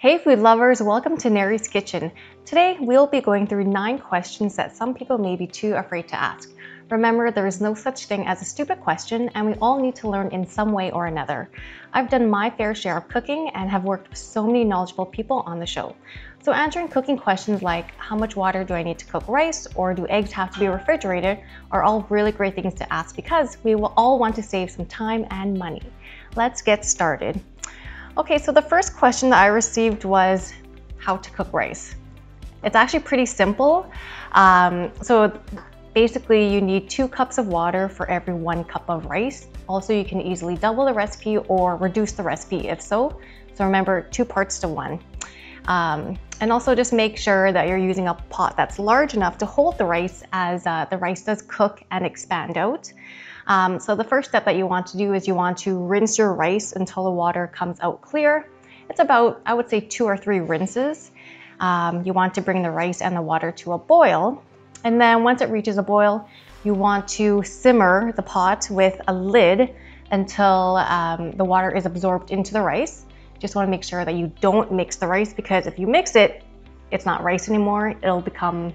Hey food lovers, welcome to Nary's Kitchen. Today we'll be going through nine questions that some people may be too afraid to ask. Remember, there is no such thing as a stupid question and we all need to learn in some way or another. I've done my fair share of cooking and have worked with so many knowledgeable people on the show. So answering cooking questions like how much water do I need to cook rice or do eggs have to be refrigerated are all really great things to ask because we will all want to save some time and money. Let's get started. Okay, so the first question that I received was how to cook rice. It's actually pretty simple. Um, so basically you need two cups of water for every one cup of rice. Also, you can easily double the recipe or reduce the recipe if so. So remember, two parts to one. Um, and also just make sure that you're using a pot that's large enough to hold the rice as uh, the rice does cook and expand out. Um, so the first step that you want to do is you want to rinse your rice until the water comes out clear. It's about, I would say, two or three rinses. Um, you want to bring the rice and the water to a boil. And then once it reaches a boil, you want to simmer the pot with a lid until um, the water is absorbed into the rice. Just want to make sure that you don't mix the rice because if you mix it, it's not rice anymore. It'll become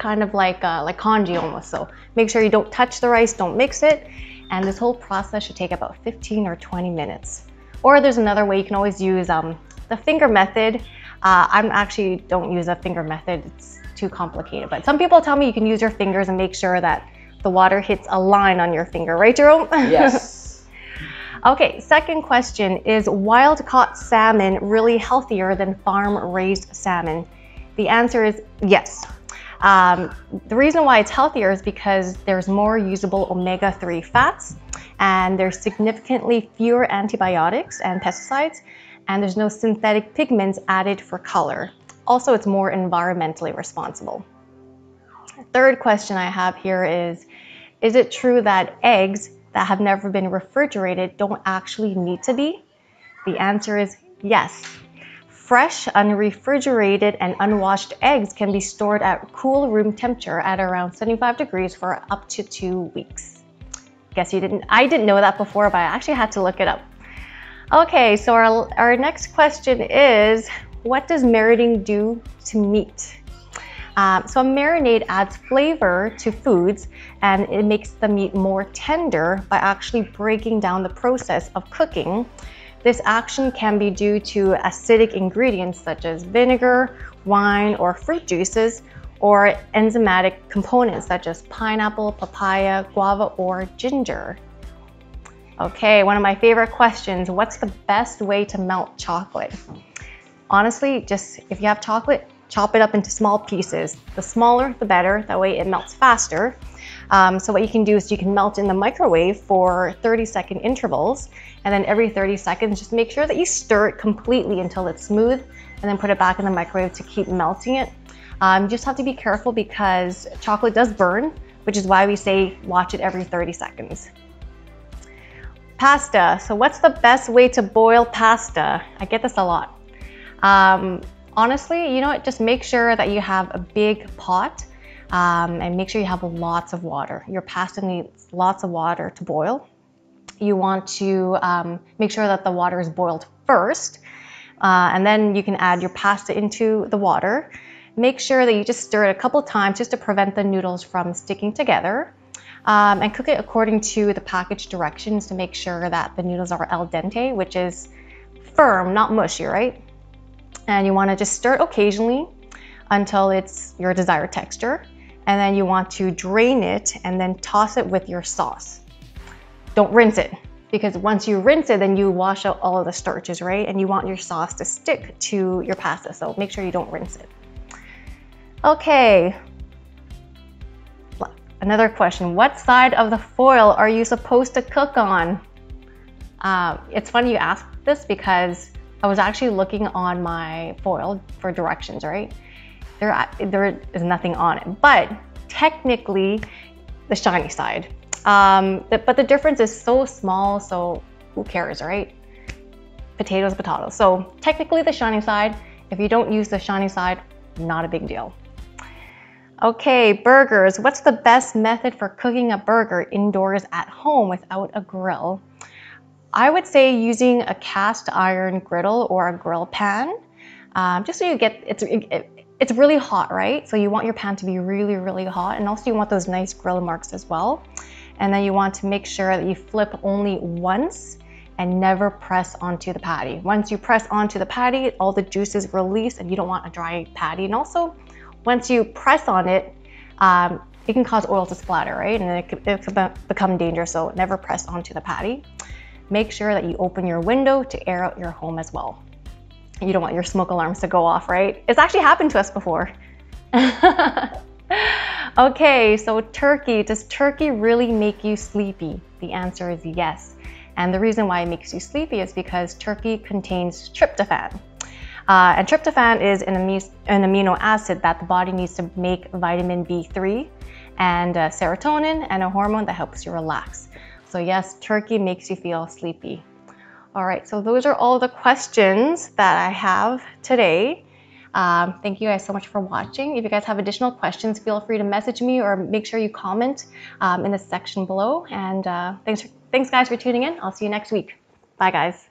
kind of like uh, like congee almost. So make sure you don't touch the rice, don't mix it. And this whole process should take about 15 or 20 minutes. Or there's another way you can always use um, the finger method. Uh, I'm actually don't use a finger method. It's too complicated. But some people tell me you can use your fingers and make sure that the water hits a line on your finger, right, Jerome? Yes. okay, second question is wild caught salmon really healthier than farm raised salmon? The answer is yes. Um, the reason why it's healthier is because there's more usable omega-3 fats and there's significantly fewer antibiotics and pesticides and there's no synthetic pigments added for color. Also, it's more environmentally responsible. Third question I have here is, is it true that eggs that have never been refrigerated don't actually need to be? The answer is yes. Fresh, unrefrigerated, and unwashed eggs can be stored at cool room temperature at around 75 degrees for up to two weeks. Guess you didn't, I didn't know that before, but I actually had to look it up. Okay, so our, our next question is, what does marinating do to meat? Um, so a marinade adds flavor to foods and it makes the meat more tender by actually breaking down the process of cooking. This action can be due to acidic ingredients such as vinegar, wine, or fruit juices, or enzymatic components such as pineapple, papaya, guava, or ginger. Okay, one of my favorite questions, what's the best way to melt chocolate? honestly, just if you have chocolate, chop it up into small pieces. The smaller, the better. That way it melts faster. Um, so what you can do is you can melt in the microwave for 30 second intervals. And then every 30 seconds, just make sure that you stir it completely until it's smooth and then put it back in the microwave to keep melting it. Um, you just have to be careful because chocolate does burn, which is why we say watch it every 30 seconds. Pasta. So what's the best way to boil pasta? I get this a lot. Um, honestly, you know what, just make sure that you have a big pot um, and make sure you have lots of water. Your pasta needs lots of water to boil. You want to um, make sure that the water is boiled first, uh, and then you can add your pasta into the water. Make sure that you just stir it a couple times just to prevent the noodles from sticking together. Um, and cook it according to the package directions to make sure that the noodles are al dente, which is firm, not mushy, right? And you want to just stir it occasionally until it's your desired texture. And then you want to drain it and then toss it with your sauce. Don't rinse it because once you rinse it, then you wash out all of the starches, right? And you want your sauce to stick to your pasta, so make sure you don't rinse it. Okay, another question. What side of the foil are you supposed to cook on? Uh, it's funny you ask this because I was actually looking on my foil for directions, right? There, there is nothing on it, but technically the shiny side. Um, but the difference is so small, so who cares, right? Potatoes, potatoes. So technically the shiny side, if you don't use the shiny side, not a big deal. Okay, burgers. What's the best method for cooking a burger indoors at home without a grill? I would say using a cast iron griddle or a grill pan. um, just so you get it's it, it's really hot, right? So you want your pan to be really, really hot, and also you want those nice grill marks as well. And then you want to make sure that you flip only once and never press onto the patty. Once you press onto the patty, all the juices release and you don't want a dry patty. And also, once you press on it, um, it can cause oil to splatter, right? And it could, it could become dangerous, so never press onto the patty. Make sure that you open your window to air out your home as well. You don't want your smoke alarms to go off, right? It's actually happened to us before. okay, so turkey. Does turkey really make you sleepy? The answer is yes. And the reason why it makes you sleepy is because turkey contains tryptophan. Uh, and tryptophan is an, an, amino acid that the body needs to make vitamin B3 and uh, serotonin and a hormone that helps you relax. So yes, turkey makes you feel sleepy. All right, so those are all the questions that I have today. Um, thank you guys so much for watching. If you guys have additional questions, feel free to message me or make sure you comment um, in the section below. And uh, thanks, for, thanks guys for tuning in. I'll see you next week. Bye guys.